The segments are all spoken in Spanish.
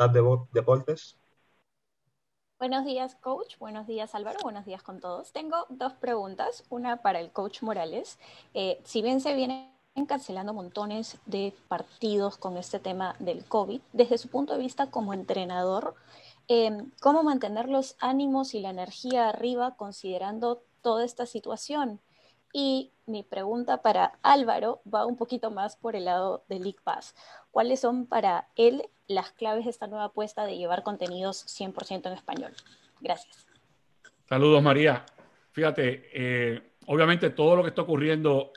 TAP Deportes. Buenos días, coach. Buenos días, Álvaro. Buenos días con todos. Tengo dos preguntas. Una para el coach Morales. Eh, si bien se vienen cancelando montones de partidos con este tema del COVID, desde su punto de vista como entrenador, em, ¿cómo mantener los ánimos y la energía arriba considerando toda esta situación? Y mi pregunta para Álvaro va un poquito más por el lado del League Pass. ¿Cuáles son para él las claves de esta nueva apuesta de llevar contenidos 100% en español? Gracias. Saludos, María. Fíjate, eh, obviamente todo lo que está ocurriendo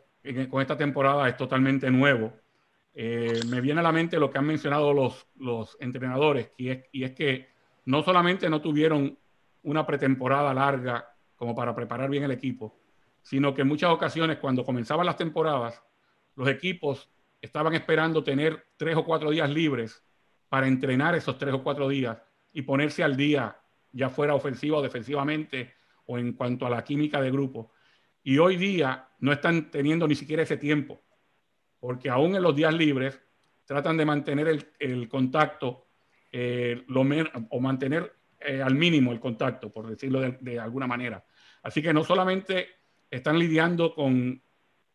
con esta temporada es totalmente nuevo. Eh, me viene a la mente lo que han mencionado los, entrenadores, y es, y es que no solamente no tuvieron una pretemporada larga como para preparar bien el equipo, sino que en muchas ocasiones cuando comenzaban las temporadas, los equipos estaban esperando tener tres o cuatro días libres para entrenar esos tres o cuatro días y ponerse al día, ya fuera ofensiva o defensivamente o en cuanto a la química de grupo. Y hoy día no están teniendo ni siquiera ese tiempo, porque aún en los días libres tratan de mantener el, contacto eh, lo o mantener eh, al mínimo el contacto, por decirlo de alguna manera. Así que no solamente están lidiando con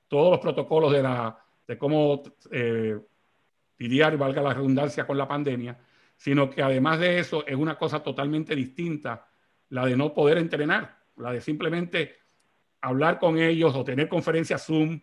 todos los protocolos de, la, de cómo eh, lidiar, valga la redundancia, con la pandemia, sino que además de eso es una cosa totalmente distinta la de no poder entrenar, la de simplemente hablar con ellos o tener conferencias Zoom,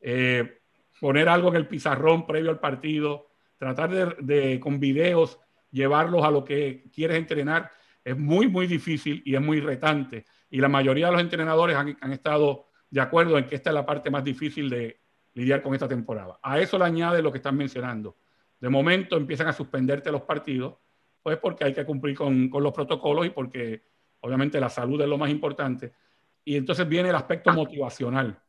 eh, poner algo en el pizarrón previo al partido, tratar de, de, con videos llevarlos a lo que quieres entrenar, es muy, muy difícil y es muy retante y la mayoría de los entrenadores han, estado de acuerdo en que esta es la parte más difícil de lidiar con esta temporada. A eso le añade lo que están mencionando. De momento empiezan a suspenderte los partidos, pues porque hay que cumplir con, los protocolos y porque obviamente la salud es lo más importante. Y entonces viene el aspecto motivacional,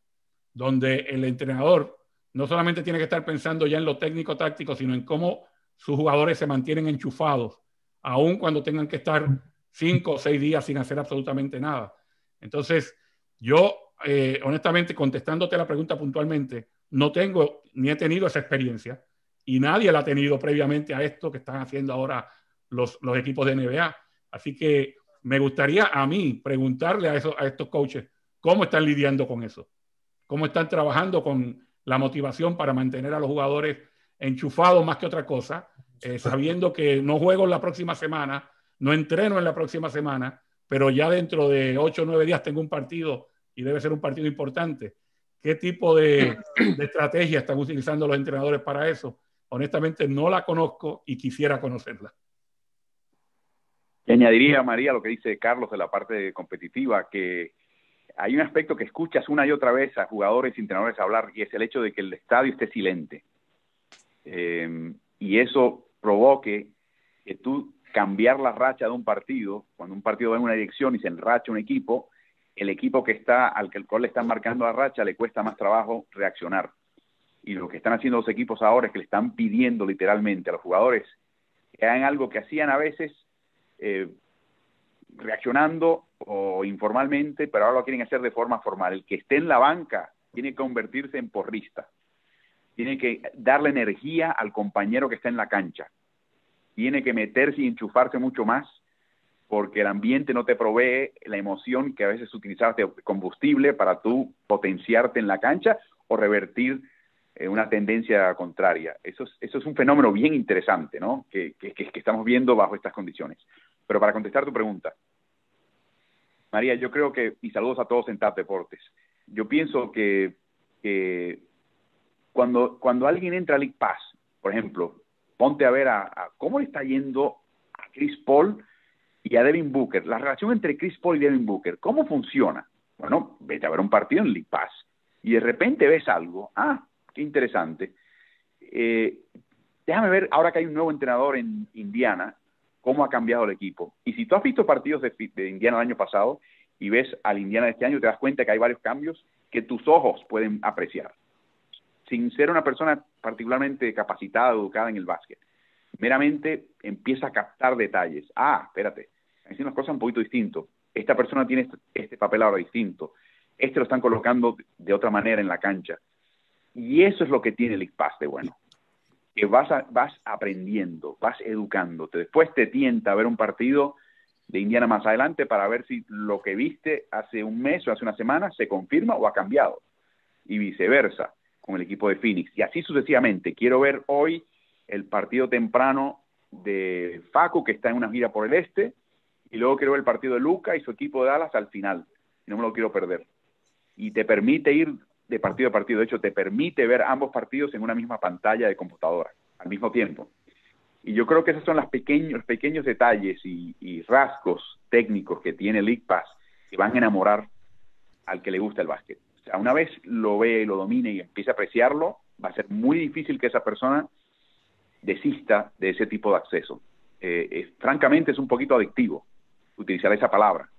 donde el entrenador no solamente tiene que estar pensando ya en lo técnico-táctico, sino en cómo sus jugadores se mantienen enchufados, aun cuando tengan que estar cinco o seis días sin hacer absolutamente nada. Entonces, yo, eh, honestamente, contestándote la pregunta puntualmente, no tengo ni he tenido esa experiencia y nadie la ha tenido previamente a esto que están haciendo ahora los, los equipos de NBA. Así que me gustaría a mí preguntarle a, eso, a estos coaches cómo están lidiando con eso, cómo están trabajando con la motivación para mantener a los jugadores enchufados más que otra cosa, eh, sabiendo que no juego la próxima semana, no entreno en la próxima semana, pero ya dentro de ocho o nueve días tengo un partido y debe ser un partido importante. ¿Qué tipo de, estrategia están utilizando los entrenadores para eso? Honestamente no la conozco y quisiera conocerla. Y añadiría, María, lo que dice Carlos de la parte competitiva, que hay un aspecto que escuchas una y otra vez a jugadores y entrenadores hablar y es el hecho de que el estadio esté silente. Eh, y eso provoque que tú cambiar la racha de un partido, cuando un partido va en una dirección y se enracha un equipo, el equipo que está, al que el cual le están marcando la racha, le cuesta más trabajo reaccionar. Y lo que están haciendo los equipos ahora es que le están pidiendo literalmente a los jugadores que hagan algo que hacían a veces eh, reaccionando o informalmente, pero ahora lo quieren hacer de forma formal. El que esté en la banca tiene que convertirse en porrista, tiene que darle energía al compañero que está en la cancha tiene que meterse y enchufarse mucho más porque el ambiente no te provee la emoción que a veces utilizaste combustible para tú potenciarte en la cancha o revertir eh, una tendencia contraria. Eso es, eso es un fenómeno bien interesante, ¿no? Que, que, estamos viendo bajo estas condiciones. Pero para contestar tu pregunta, María, yo creo que, y saludos a todos en TAP Deportes, yo pienso que, cuando, cuando alguien entra a League por ejemplo, ponte a ver a, cómo le está yendo a Chris Paul y a Devin Booker. La relación entre Chris Paul y Devin Booker, ¿cómo funciona? Bueno, vete a ver un partido en League y de repente ves algo. Ah, qué interesante. Eh, déjame ver, ahora que hay un nuevo entrenador en Indiana, cómo ha cambiado el equipo. Y si tú has visto partidos de, de Indiana el año pasado y ves al Indiana de este año, te das cuenta que hay varios cambios que tus ojos pueden apreciar sin ser una persona particularmente capacitada educada en el básquet. Meramente empieza a captar detalles. Ah, espérate, haciendo las cosas un poquito distinto. Esta persona tiene este, este, papel ahora distinto. Este lo están colocando de otra manera en la cancha. Y eso es lo que tiene el ICPAS de bueno. que vas, vas aprendiendo, vas educándote. Después te tienta a ver un partido de Indiana más adelante para ver si lo que viste hace un mes o hace una semana se confirma o ha cambiado. Y viceversa con el equipo de Phoenix. Y así sucesivamente. Quiero ver hoy el partido temprano de Facu, que está en una gira por el este, y luego quiero ver el partido de Luca y su equipo de Dallas al final. No me lo quiero perder. Y te permite ir de partido a partido. De hecho, te permite ver ambos partidos en una misma pantalla de computadora al mismo tiempo. Y yo creo que esos son los pequeños, pequeños detalles y, y, rasgos técnicos que tiene League Pass que van a enamorar al que le gusta el básquet. O sea, una vez lo ve y lo domine y empiece a apreciarlo, va a ser muy difícil que esa persona desista de ese tipo de acceso. Eh, francamente es un poquito adictivo utilizar esa palabra.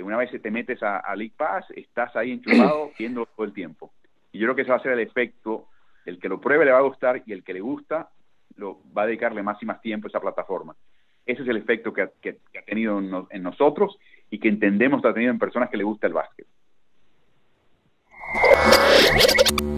Una vez te metes a, a League Pass, estás ahí enchufado viendo todo el tiempo. Y yo creo que ese va a ser el efecto. El que lo pruebe le va a gustar y el que le gusta lo va a dedicarle más y más tiempo a esa plataforma. Ese es el efecto que, ha tenido en, nosotros y que entendemos que ha tenido en personas que le gusta el básquet. you